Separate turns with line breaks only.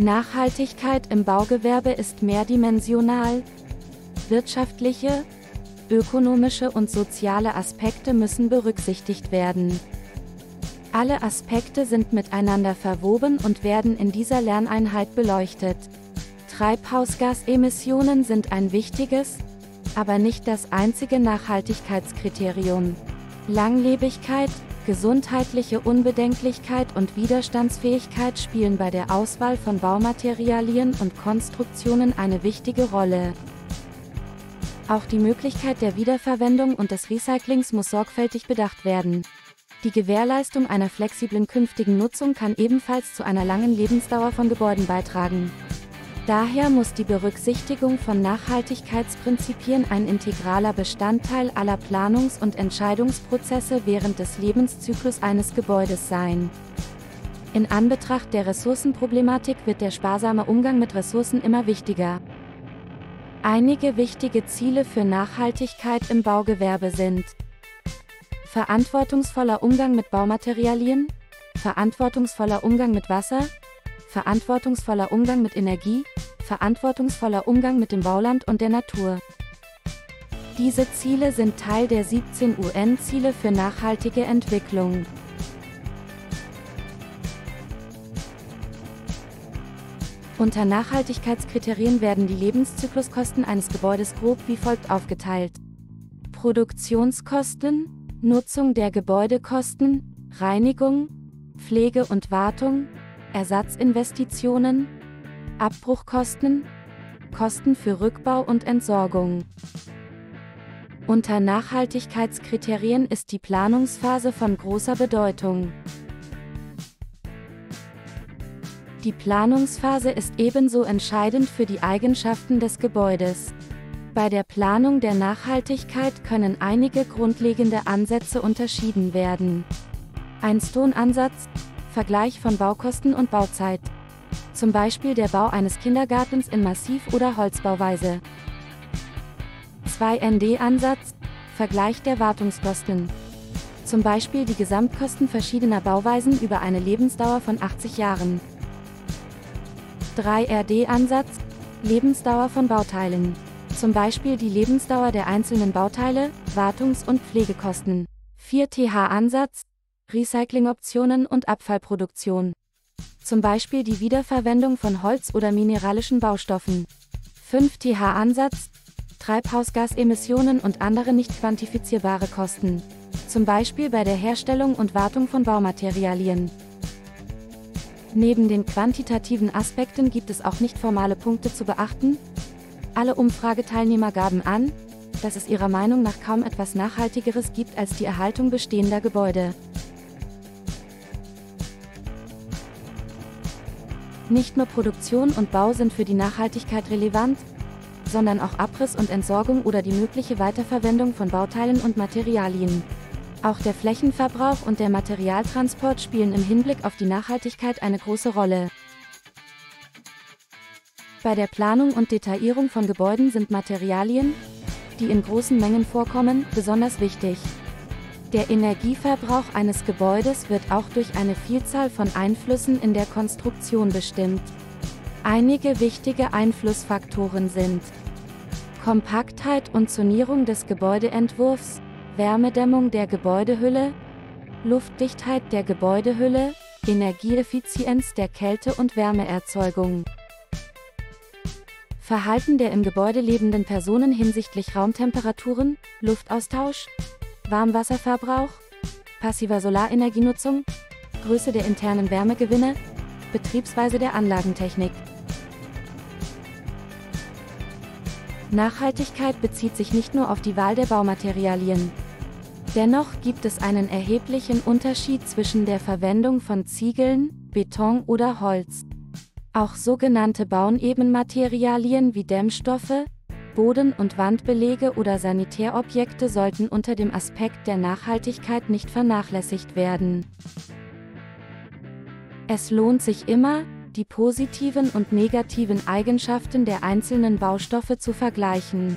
Nachhaltigkeit im Baugewerbe ist mehrdimensional. Wirtschaftliche, ökonomische und soziale Aspekte müssen berücksichtigt werden. Alle Aspekte sind miteinander verwoben und werden in dieser Lerneinheit beleuchtet. Treibhausgasemissionen sind ein wichtiges, aber nicht das einzige Nachhaltigkeitskriterium. Langlebigkeit, gesundheitliche Unbedenklichkeit und Widerstandsfähigkeit spielen bei der Auswahl von Baumaterialien und Konstruktionen eine wichtige Rolle. Auch die Möglichkeit der Wiederverwendung und des Recyclings muss sorgfältig bedacht werden. Die Gewährleistung einer flexiblen künftigen Nutzung kann ebenfalls zu einer langen Lebensdauer von Gebäuden beitragen. Daher muss die Berücksichtigung von Nachhaltigkeitsprinzipien ein integraler Bestandteil aller Planungs- und Entscheidungsprozesse während des Lebenszyklus eines Gebäudes sein. In Anbetracht der Ressourcenproblematik wird der sparsame Umgang mit Ressourcen immer wichtiger. Einige wichtige Ziele für Nachhaltigkeit im Baugewerbe sind Verantwortungsvoller Umgang mit Baumaterialien, verantwortungsvoller Umgang mit Wasser, verantwortungsvoller Umgang mit Energie, verantwortungsvoller Umgang mit dem Bauland und der Natur. Diese Ziele sind Teil der 17 UN-Ziele für nachhaltige Entwicklung. Unter Nachhaltigkeitskriterien werden die Lebenszykluskosten eines Gebäudes grob wie folgt aufgeteilt. Produktionskosten, Nutzung der Gebäudekosten, Reinigung, Pflege und Wartung, Ersatzinvestitionen, Abbruchkosten, Kosten für Rückbau und Entsorgung. Unter Nachhaltigkeitskriterien ist die Planungsphase von großer Bedeutung. Die Planungsphase ist ebenso entscheidend für die Eigenschaften des Gebäudes. Bei der Planung der Nachhaltigkeit können einige grundlegende Ansätze unterschieden werden. Ein Stone-Ansatz, Vergleich von Baukosten und Bauzeit. Zum Beispiel der Bau eines Kindergartens in Massiv- oder Holzbauweise. 2ND-Ansatz, Vergleich der Wartungskosten. Zum Beispiel die Gesamtkosten verschiedener Bauweisen über eine Lebensdauer von 80 Jahren. 3RD-Ansatz, Lebensdauer von Bauteilen zum Beispiel die Lebensdauer der einzelnen Bauteile, Wartungs- und Pflegekosten. 4TH-Ansatz, Recyclingoptionen und Abfallproduktion. Zum Beispiel die Wiederverwendung von Holz oder mineralischen Baustoffen. 5TH-Ansatz, Treibhausgasemissionen und andere nicht quantifizierbare Kosten. Zum Beispiel bei der Herstellung und Wartung von Baumaterialien. Neben den quantitativen Aspekten gibt es auch nicht formale Punkte zu beachten, alle Umfrageteilnehmer gaben an, dass es ihrer Meinung nach kaum etwas Nachhaltigeres gibt als die Erhaltung bestehender Gebäude. Nicht nur Produktion und Bau sind für die Nachhaltigkeit relevant, sondern auch Abriss und Entsorgung oder die mögliche Weiterverwendung von Bauteilen und Materialien. Auch der Flächenverbrauch und der Materialtransport spielen im Hinblick auf die Nachhaltigkeit eine große Rolle. Bei der Planung und Detaillierung von Gebäuden sind Materialien, die in großen Mengen vorkommen, besonders wichtig. Der Energieverbrauch eines Gebäudes wird auch durch eine Vielzahl von Einflüssen in der Konstruktion bestimmt. Einige wichtige Einflussfaktoren sind Kompaktheit und Zonierung des Gebäudeentwurfs, Wärmedämmung der Gebäudehülle, Luftdichtheit der Gebäudehülle, Energieeffizienz der Kälte- und Wärmeerzeugung. Verhalten der im Gebäude lebenden Personen hinsichtlich Raumtemperaturen, Luftaustausch, Warmwasserverbrauch, passiver Solarenergienutzung, Größe der internen Wärmegewinne, Betriebsweise der Anlagentechnik. Nachhaltigkeit bezieht sich nicht nur auf die Wahl der Baumaterialien. Dennoch gibt es einen erheblichen Unterschied zwischen der Verwendung von Ziegeln, Beton oder Holz. Auch sogenannte Baunebenmaterialien wie Dämmstoffe, Boden- und Wandbelege oder Sanitärobjekte sollten unter dem Aspekt der Nachhaltigkeit nicht vernachlässigt werden. Es lohnt sich immer, die positiven und negativen Eigenschaften der einzelnen Baustoffe zu vergleichen.